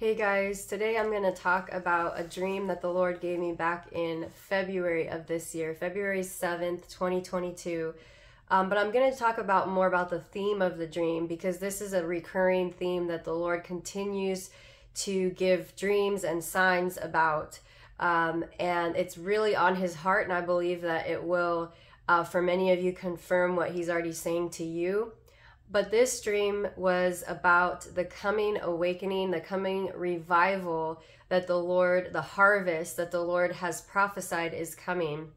Hey guys, today I'm going to talk about a dream that the Lord gave me back in February of this year, February 7th, 2022. Um, but I'm going to talk about more about the theme of the dream because this is a recurring theme that the Lord continues to give dreams and signs about. Um, and it's really on his heart, and I believe that it will, uh, for many of you, confirm what he's already saying to you. But this dream was about the coming awakening, the coming revival that the Lord, the harvest that the Lord has prophesied is coming.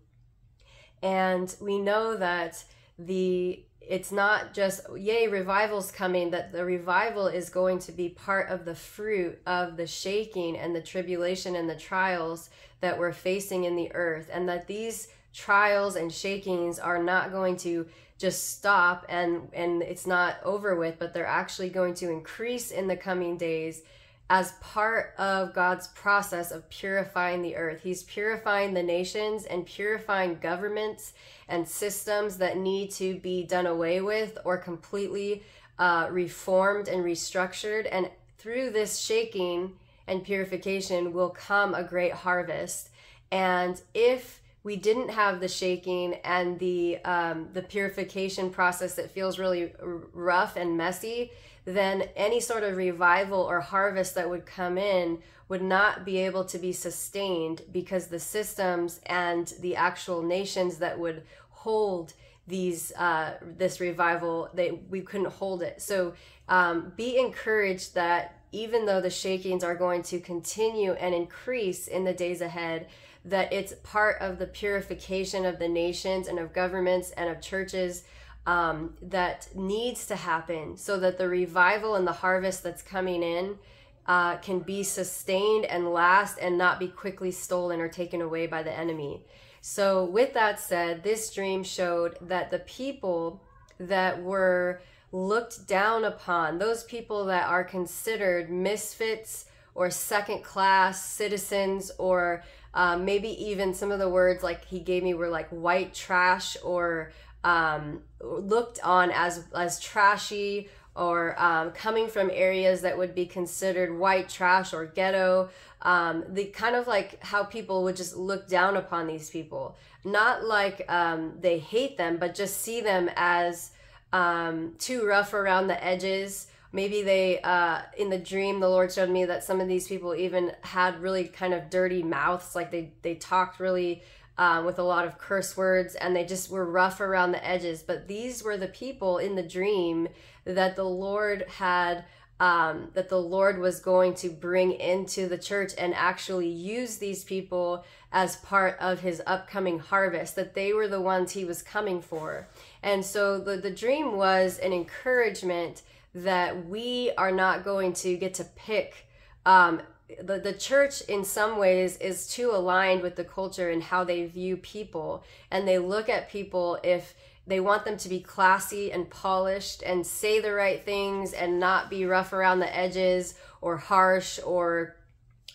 And we know that the it's not just yay revival's coming that the revival is going to be part of the fruit of the shaking and the tribulation and the trials that we're facing in the earth and that these trials and shakings are not going to just stop and and it's not over with but they're actually going to increase in the coming days as part of God's process of purifying the earth. He's purifying the nations and purifying governments and systems that need to be done away with or completely uh, reformed and restructured. And through this shaking and purification will come a great harvest. And if we didn't have the shaking and the um, the purification process that feels really r- rough and messy, then any sort of revival or harvest that would come in would not be able to be sustained because the systems and the actual nations that would hold these uh, this revival they we couldn't hold it. So um, be encouraged that even though the shakings are going to continue and increase in the days ahead that it's part of the purification of the nations and of governments and of churches um, that needs to happen so that the revival and the harvest that's coming in uh, can be sustained and last and not be quickly stolen or taken away by the enemy. So, with that said, this dream showed that the people that were looked down upon, those people that are considered misfits or second class citizens or um, maybe even some of the words like he gave me were like white trash or um, looked on as as trashy or um, coming from areas that would be considered white trash or ghetto. Um, the kind of like how people would just look down upon these people, not like um, they hate them, but just see them as um, too rough around the edges maybe they uh, in the dream the lord showed me that some of these people even had really kind of dirty mouths like they they talked really uh, with a lot of curse words and they just were rough around the edges but these were the people in the dream that the lord had um, that the Lord was going to bring into the church and actually use these people as part of his upcoming harvest, that they were the ones he was coming for. And so the, the dream was an encouragement that we are not going to get to pick um, the, the church in some ways is too aligned with the culture and how they view people. And they look at people if they want them to be classy and polished and say the right things and not be rough around the edges or harsh or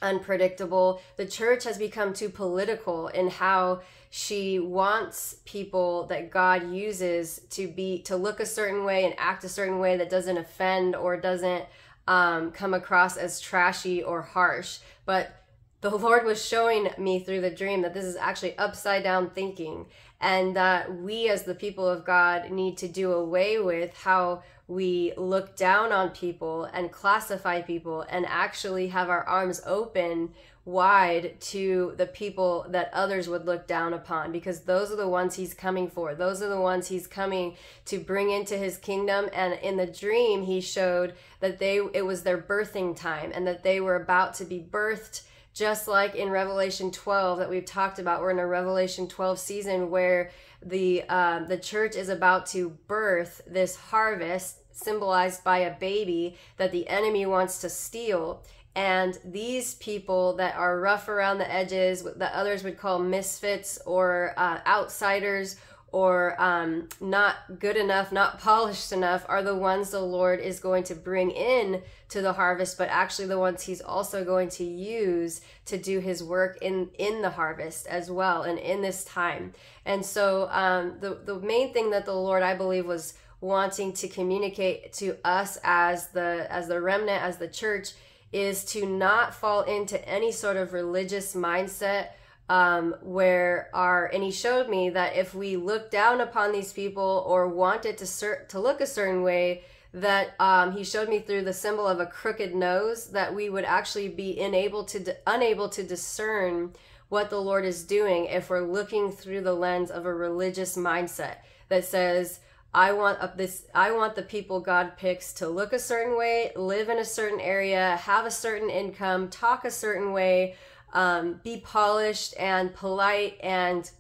unpredictable. The church has become too political in how she wants people that God uses to be to look a certain way and act a certain way that doesn't offend or doesn't um, come across as trashy or harsh. But the Lord was showing me through the dream that this is actually upside down thinking, and that we, as the people of God, need to do away with how we look down on people and classify people and actually have our arms open wide to the people that others would look down upon because those are the ones he's coming for. Those are the ones he's coming to bring into his kingdom and in the dream he showed that they it was their birthing time and that they were about to be birthed just like in Revelation 12 that we've talked about. We're in a Revelation 12 season where the uh, the church is about to birth this harvest symbolized by a baby that the enemy wants to steal and these people that are rough around the edges that others would call misfits or uh, outsiders or um, not good enough not polished enough are the ones the lord is going to bring in to the harvest but actually the ones he's also going to use to do his work in in the harvest as well and in this time. And so um, the, the main thing that the lord i believe was wanting to communicate to us as the as the remnant as the church is to not fall into any sort of religious mindset um, where our and he showed me that if we look down upon these people or wanted to cer- to look a certain way that um, he showed me through the symbol of a crooked nose that we would actually be unable to di- unable to discern what the Lord is doing if we're looking through the lens of a religious mindset that says I want this I want the people God picks to look a certain way, live in a certain area, have a certain income, talk a certain way, um, be polished and polite and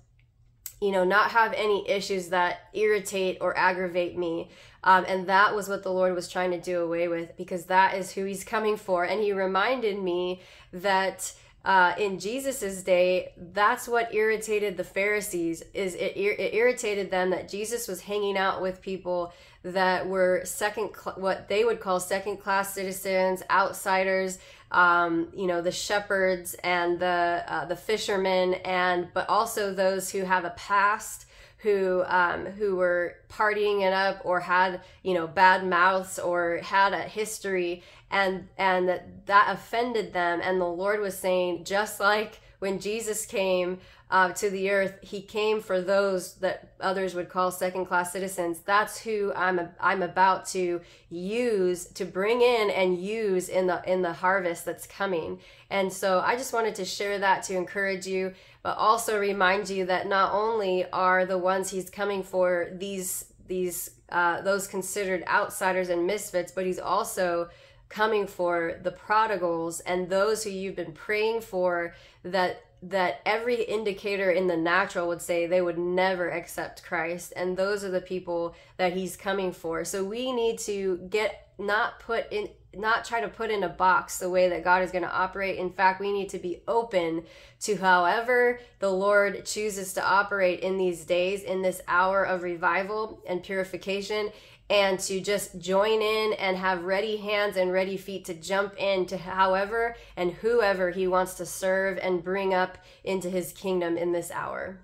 you know not have any issues that irritate or aggravate me um, and that was what the lord was trying to do away with because that is who he's coming for and he reminded me that uh, in Jesus's day, that's what irritated the Pharisees. Is it, it irritated them that Jesus was hanging out with people that were second, what they would call second class citizens, outsiders. Um, you know, the shepherds and the uh, the fishermen, and but also those who have a past who um, who were partying it up or had you know bad mouths or had a history and and that that offended them and the lord was saying just like when jesus came uh, to the earth he came for those that others would call second class citizens. That's who i'm a, i'm about to use to bring in and use in the in the harvest that's coming. And so i just wanted to share that to encourage you but also remind you that not only are the ones he's coming for these these uh, those considered outsiders and misfits but he's also coming for the prodigals and those who you've been praying for that that every indicator in the natural would say they would never accept Christ and those are the people that he's coming for. So we need to get not put in not try to put in a box the way that God is going to operate. In fact, we need to be open to however the Lord chooses to operate in these days in this hour of revival and purification and to just join in and have ready hands and ready feet to jump in to however and whoever he wants to serve and bring up into his kingdom in this hour.